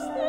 loves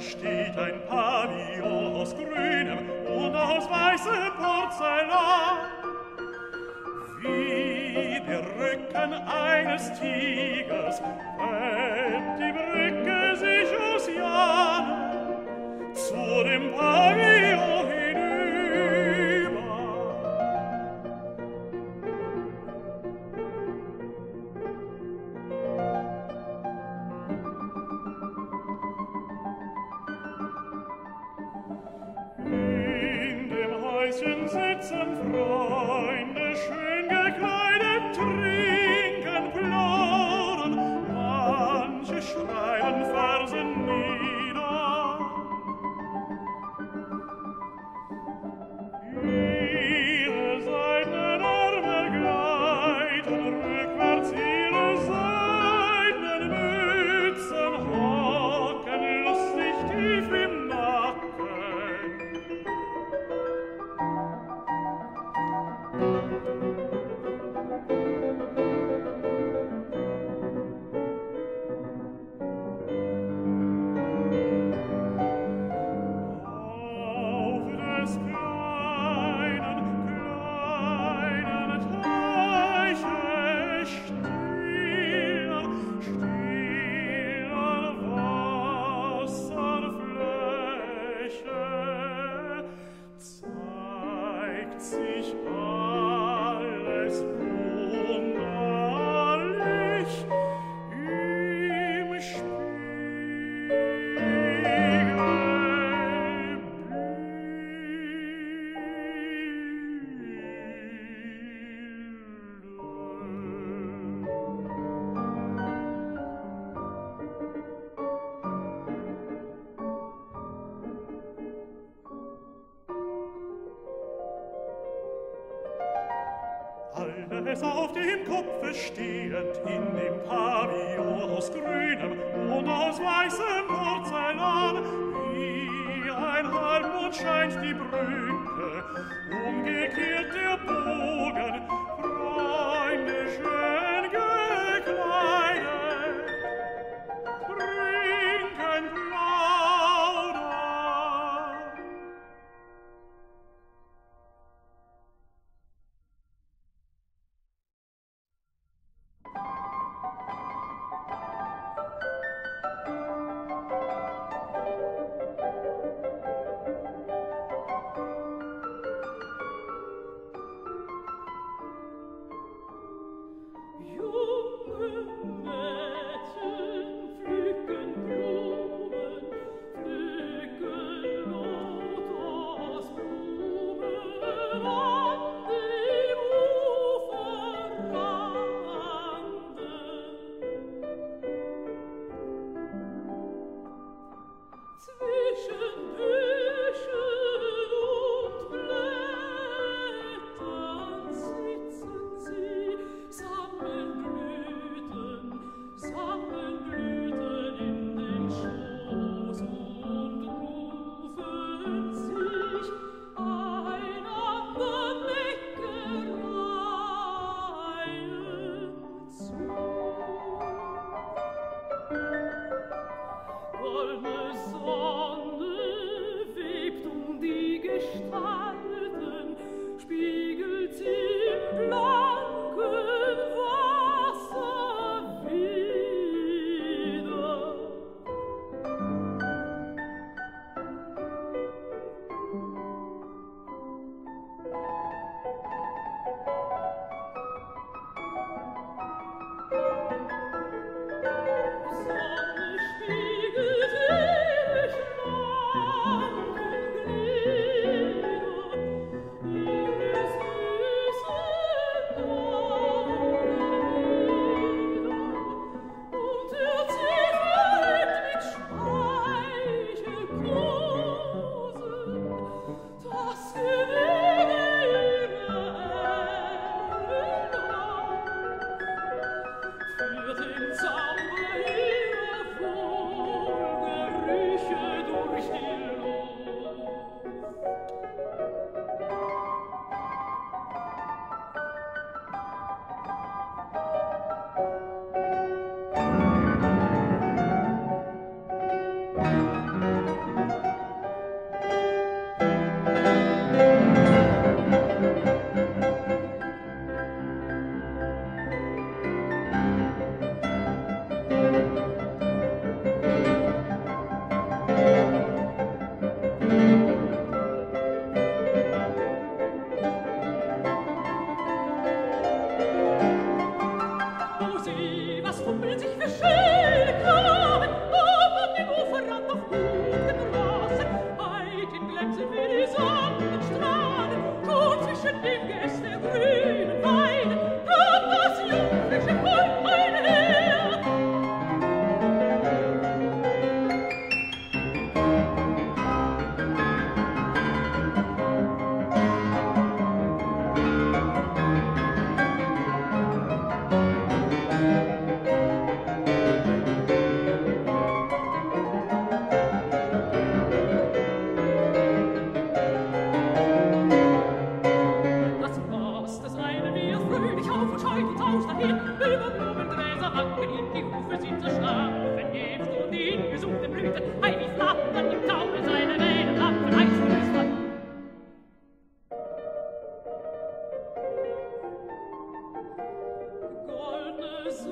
steht ein Pavillon aus grünem und aus weißem Porzellan. Wie der Rücken eines Tigers fällt die Brücke sich aus Jahren zu dem Pavillon Kopfe stehend in dem Pavillon aus grünem und aus weißem Porzellan. Wie ein Halbmond scheint die Brücke, umgekehrt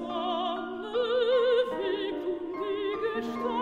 sonne wiegt um die Gestalt.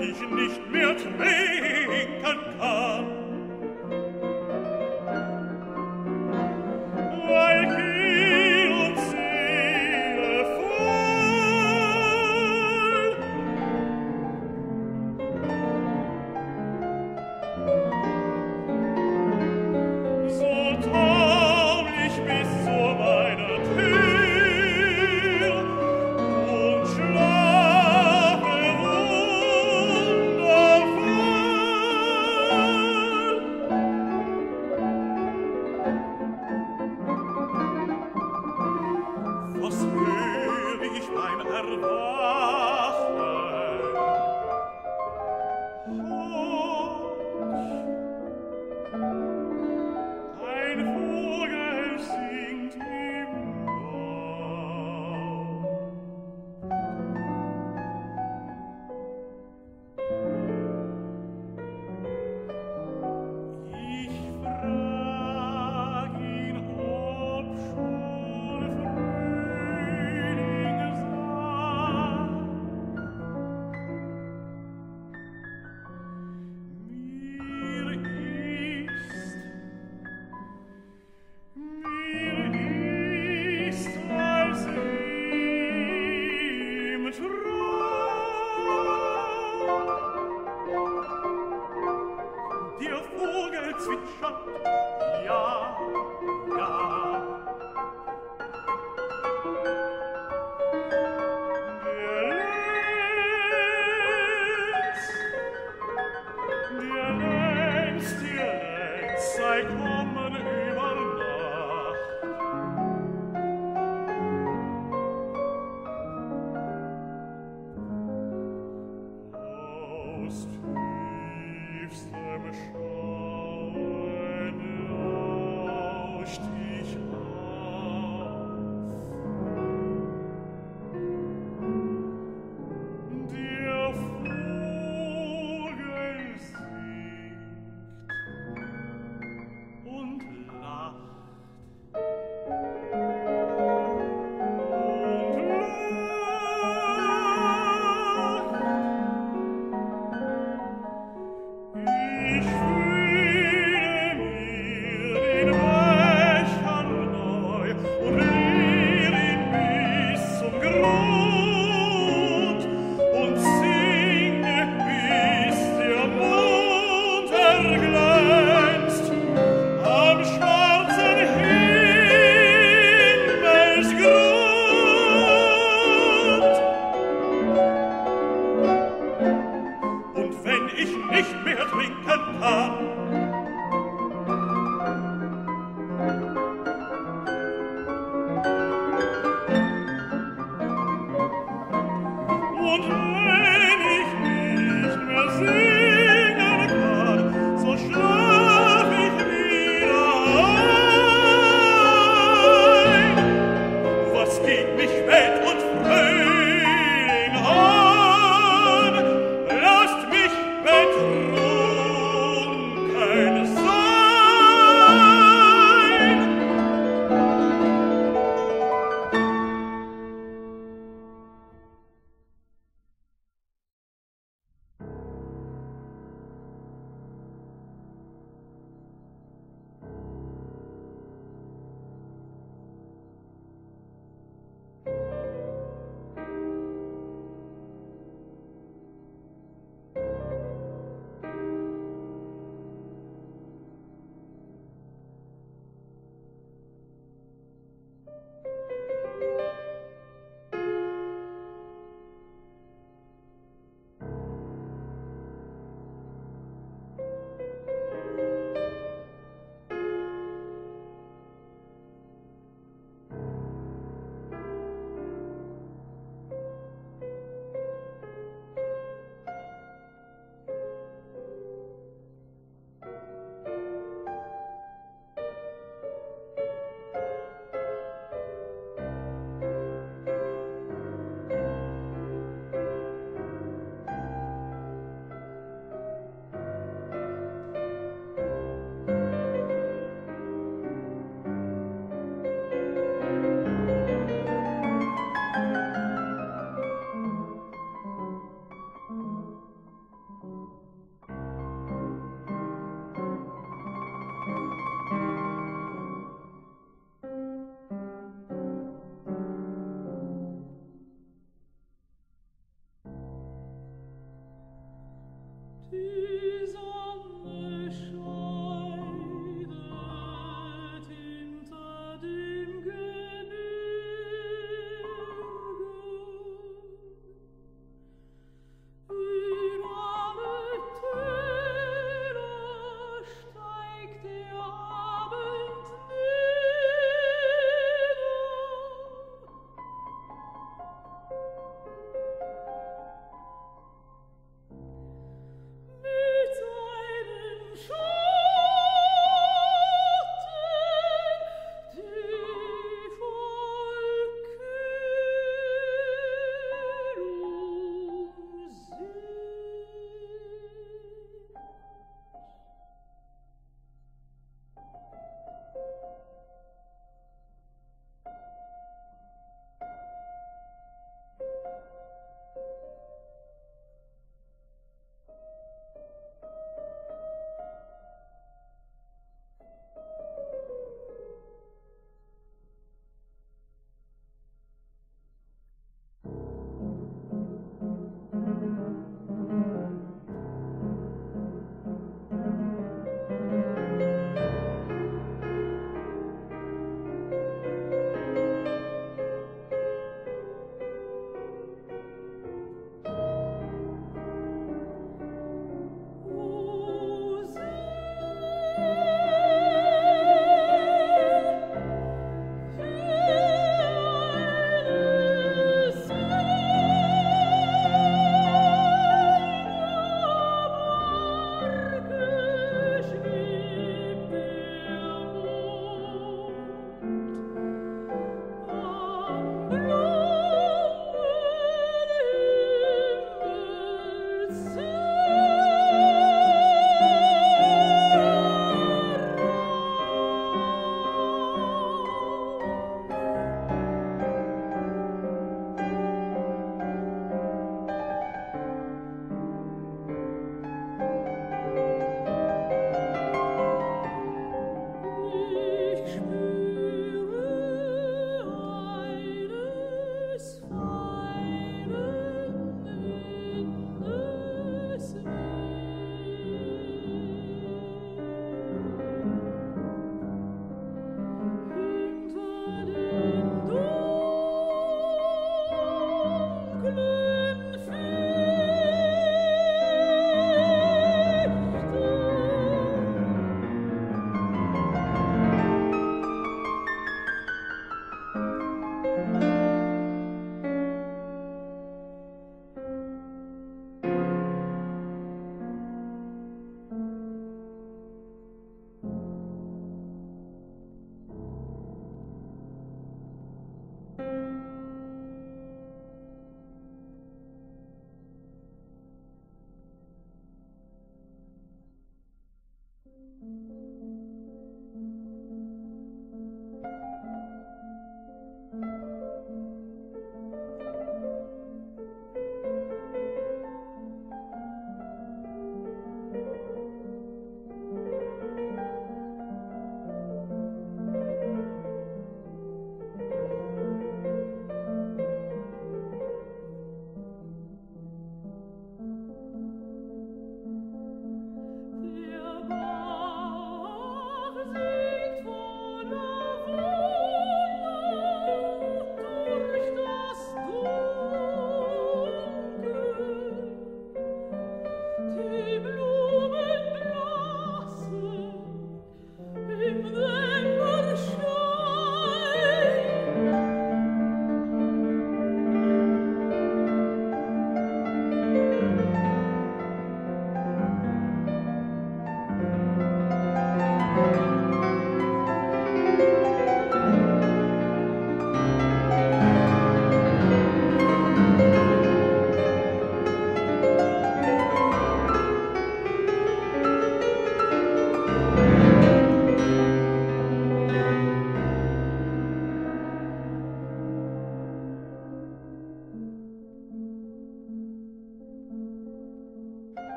ich nicht mehr trinken kann.